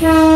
Yeah.